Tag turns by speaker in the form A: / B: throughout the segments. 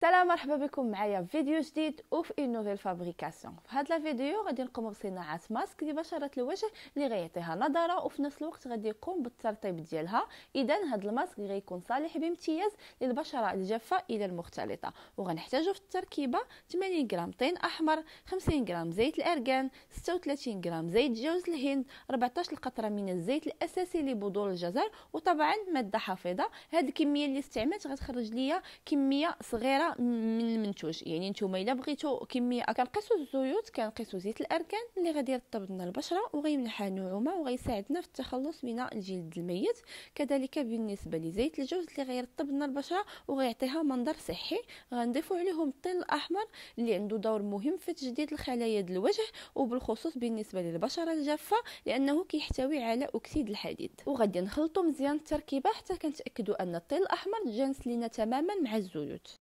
A: سلام مرحبا بكم معايا في فيديو جديد وفي une nouvelle fabrication في هذا الفيديو غادي نقوم بصناعة ماسك لبشره الوجه اللي غيعطيها نضاره وفي نفس الوقت غادي يقوم بالترطيب ديالها. إذا هذا الماسك غيكون صالح بامتياز للبشرة الجافة إلى المختلطة. وغنحتاجو في التركيبة 80 غرام طين أحمر 50 غرام زيت الأرغان 36 غرام زيت جوز الهند 14 قطره من الزيت الأساسي لبذور الجزر. وطبعا مادة حافظة. هذه الكمية اللي استعملت غتخرج ليا كمية صغيرة من المنتوج. يعني نتوما إلا بغيتو كمية كنقيسو الزيوت كنقيسو زيت الأركان اللي غادي يرطب لنا البشرة وغيمنحها نعومه وغيساعدنا في التخلص من الجلد الميت. كذلك بالنسبة لزيت الجوز اللي غيرطب لنا البشرة وغيعطيها منظر صحي. غنضيفو عليهم الطين الأحمر اللي عنده دور مهم في تجديد الخلايا ديال الوجه وبالخصوص بالنسبة للبشرة الجافة لأنه كيحتوي على أكسيد الحديد. وغادي نخلطو مزيان التركيبة حتى كنتاكدوا أن الطين الأحمر جانس لينا تماما مع الزيوت.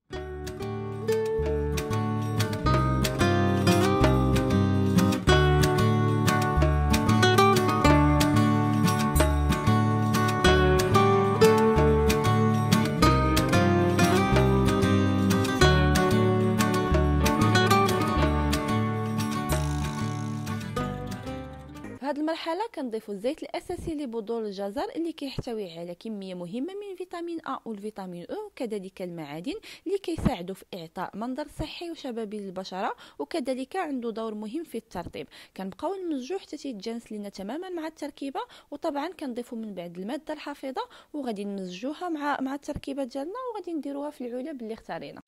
A: في هذه المرحلة كنضيفوا الزيت الأساسي لبذور الجزر اللي كيحتوي على كمية مهمة من فيتامين ا والفيتامين أو وكذلك المعادن اللي كيساعدوا في إعطاء منظر صحي وشبابي للبشرة وكذلك عنده دور مهم في الترطيب. كنبقاو نمزجوه حتى تيتجانس لينا تماما مع التركيبة وطبعا كنضيفوا من بعد المادة الحافظة وغادي نمزجوها مع مع التركيبة ديالنا وغادي نديروها في العلب اللي اختارينا.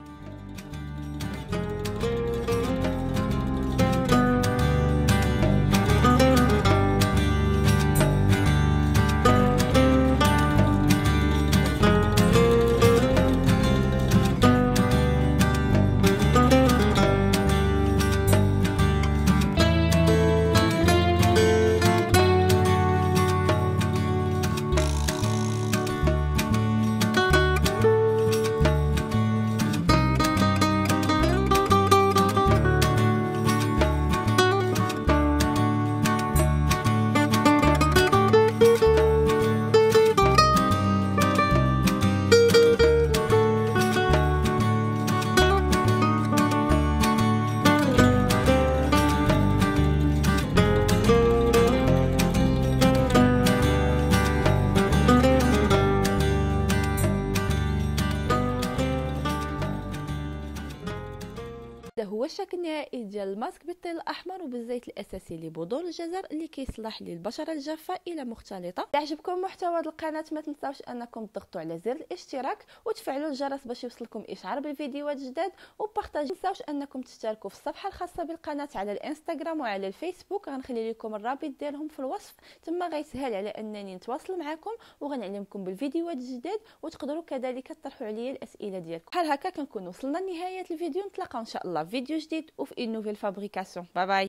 A: هذا هو الشكل النهائي ديال الماسك بالطين الأحمر وبالزيت الأساسي لبذور الجزر اللي كيصلح للبشرة الجافة إلى مختلطة. اذا عجبكم محتوى القناة؟ ما تنساوش أنكم تضغطوا على زر الاشتراك وتفعلوا الجرس باش يوصلكم إشعار بالفيديوهات جداد. و partager تنساوش أنكم تشتركوا في الصفحة الخاصة بالقناة على الإنستغرام وعلى الفيسبوك. غنخلي لكم الرابط ديالهم في الوصف. تما غيسهل على أنني نتواصل معكم وغنعلمكم بالفيديوهات الجداد وتقدروا كذلك تطرحوا عليا الأسئلة ديالكم. بحال هكا كنكون وصلنا لنهاية الفيديو؟ نتلاقاو إن شاء الله. فيديو جديد وفي nouvelle fabrication bye bye